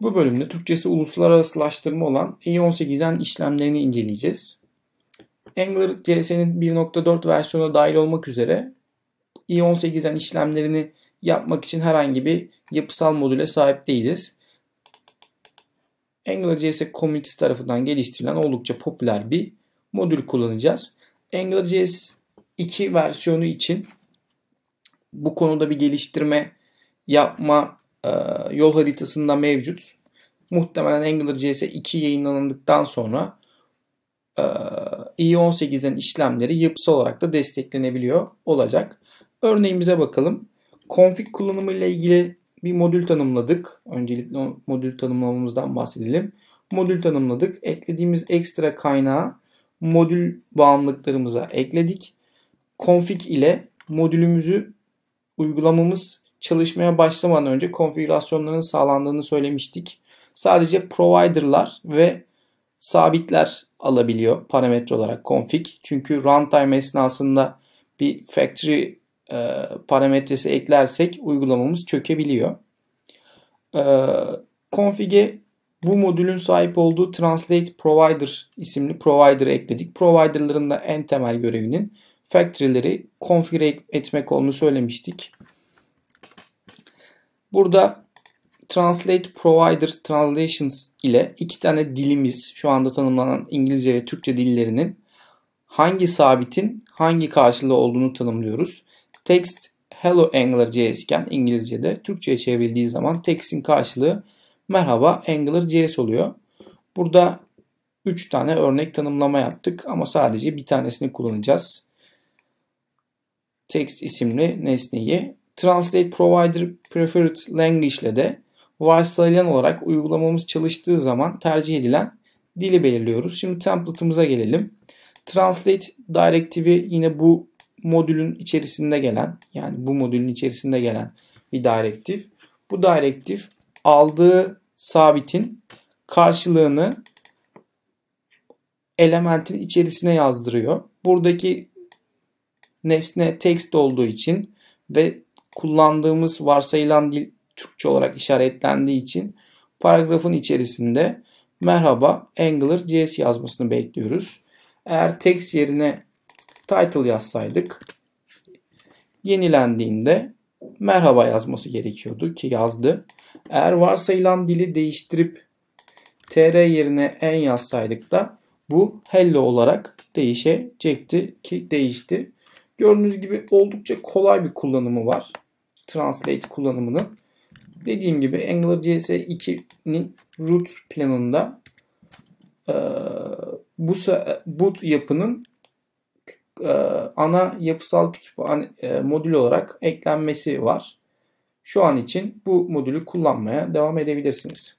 Bu bölümde Türkçesi uluslararasılaştırma olan i18'en işlemlerini inceleyeceğiz. Angular CS'nin 1.4 versiyonu dahil olmak üzere i18'en işlemlerini yapmak için herhangi bir yapısal modüle sahip değiliz. AngularJS Community tarafından geliştirilen oldukça popüler bir modül kullanacağız. AngularJS 2 versiyonu için bu konuda bir geliştirme yapma e, yol haritasında mevcut. Muhtemelen AngularJS 2 yayınlandıktan sonra e, i18'den işlemleri yapısal olarak da desteklenebiliyor olacak. Örneğimize bakalım. Config kullanımı ile ilgili bir modül tanımladık. Öncelikle modül tanımlamamızdan bahsedelim. Modül tanımladık. Eklediğimiz ekstra kaynağı modül bağımlılıklarımıza ekledik. Config ile modülümüzü uygulamamız çalışmaya başlamadan önce konfigürasyonların sağlandığını söylemiştik. Sadece provider'lar ve sabitler alabiliyor parametre olarak config. Çünkü runtime esnasında bir factory e, parametresi eklersek uygulamamız çökebiliyor. E, config'e bu modülün sahip olduğu Translate Provider isimli provider ekledik. Provider'ların da en temel görevinin factory'leri konfigüre etmek olduğunu söylemiştik. Burada Translate Provider Translations ile iki tane dilimiz şu anda tanımlanan İngilizce ve Türkçe dillerinin hangi sabitin hangi karşılığı olduğunu tanımlıyoruz. Text Hello AngularJS iken İngilizce'de Türkçe'ye çevrildiği zaman text'in karşılığı merhaba AngularJS oluyor. Burada 3 tane örnek tanımlama yaptık ama sadece bir tanesini kullanacağız. Text isimli nesneyi Translate Provider Preferred Language ile de varsayılan olarak uygulamamız çalıştığı zaman tercih edilen dili belirliyoruz. Şimdi template'ımıza gelelim. Translate direktifi yine bu modülün içerisinde gelen yani bu modülün içerisinde gelen bir direktif. Bu direktif aldığı sabitin karşılığını elementin içerisine yazdırıyor. Buradaki nesne text olduğu için ve kullandığımız varsayılan dil Türkçe olarak işaretlendiği için paragrafın içerisinde merhaba Angular JS yazmasını bekliyoruz. Eğer text yerine title yazsaydık yenilendiğinde merhaba yazması gerekiyordu ki yazdı. Eğer varsayılan dili değiştirip tr yerine en yazsaydık da bu hello olarak değişecekti ki değişti. Gördüğünüz gibi oldukça kolay bir kullanımı var. Translate kullanımının. Dediğim gibi AngularJS 2'nin root planında e, bu bu yapının e, ana yapısal kütüphane e, modül olarak eklenmesi var. Şu an için bu modülü kullanmaya devam edebilirsiniz.